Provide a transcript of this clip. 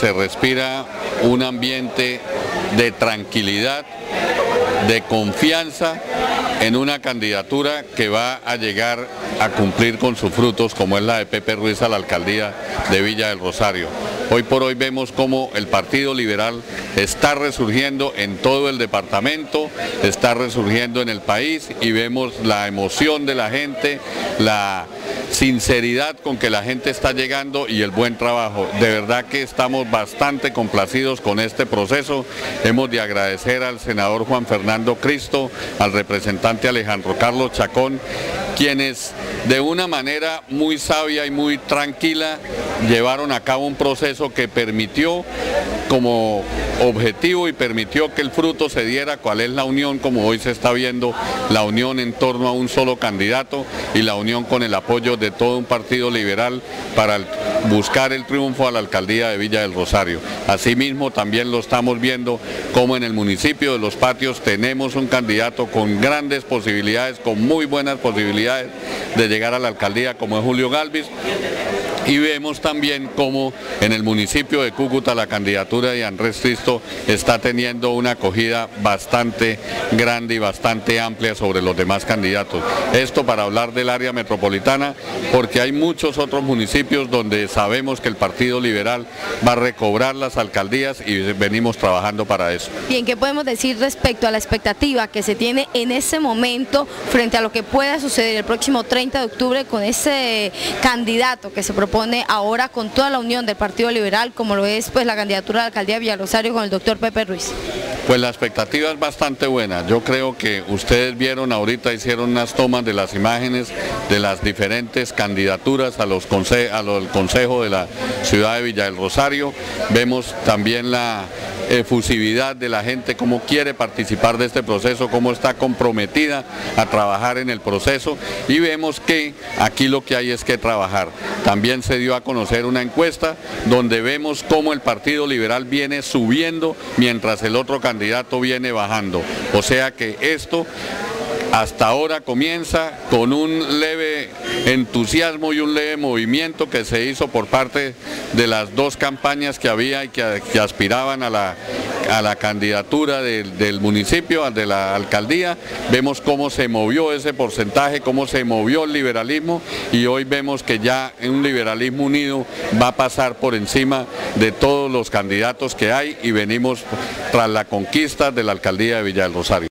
se respira un ambiente de tranquilidad, de confianza en una candidatura que va a llegar a cumplir con sus frutos como es la de Pepe Ruiz a la alcaldía de Villa del Rosario. Hoy por hoy vemos cómo el Partido Liberal está resurgiendo en todo el departamento, está resurgiendo en el país y vemos la emoción de la gente, la sinceridad con que la gente está llegando y el buen trabajo. De verdad que estamos bastante complacidos con este proceso. Hemos de agradecer al senador Juan Fernando Cristo, al representante Alejandro Carlos Chacón, quienes de una manera muy sabia y muy tranquila llevaron a cabo un proceso que permitió como objetivo y permitió que el fruto se diera, cuál es la unión, como hoy se está viendo, la unión en torno a un solo candidato y la unión con el apoyo de todo un partido liberal para buscar el triunfo a la alcaldía de Villa del Rosario. Asimismo también lo estamos viendo como en el municipio de Los Patios tenemos un candidato con grandes posibilidades, con muy buenas posibilidades de llegar a la alcaldía como es Julio Galvis y vemos también cómo en el municipio de Cúcuta la candidatura de Andrés Cristo está teniendo una acogida bastante grande y bastante amplia sobre los demás candidatos. Esto para hablar del área metropolitana, porque hay muchos otros municipios donde sabemos que el Partido Liberal va a recobrar las alcaldías y venimos trabajando para eso. Bien, ¿qué podemos decir respecto a la expectativa que se tiene en ese momento frente a lo que pueda suceder el próximo 30 de octubre con ese candidato que se propone pone ahora con toda la unión del Partido Liberal, como lo es pues la candidatura a la alcaldía de con el doctor Pepe Ruiz? Pues la expectativa es bastante buena. Yo creo que ustedes vieron ahorita, hicieron unas tomas de las imágenes de las diferentes candidaturas a los al Consejo de la Ciudad de Villa del Rosario. Vemos también la efusividad de la gente, cómo quiere participar de este proceso, cómo está comprometida a trabajar en el proceso y vemos que aquí lo que hay es que trabajar. También se dio a conocer una encuesta donde vemos cómo el Partido Liberal viene subiendo mientras el otro candidato viene bajando. O sea que esto hasta ahora comienza con un leve entusiasmo y un leve movimiento que se hizo por parte de las dos campañas que había y que, aspiraban a la, a la candidatura del, municipio, de la alcaldía. Vemos cómo se movió ese porcentaje, cómo se movió el liberalismo y hoy vemos que ya un liberalismo unido va a pasar por encima de todos los candidatos que hay y venimos tras la conquista de la alcaldía de Villa Rosario.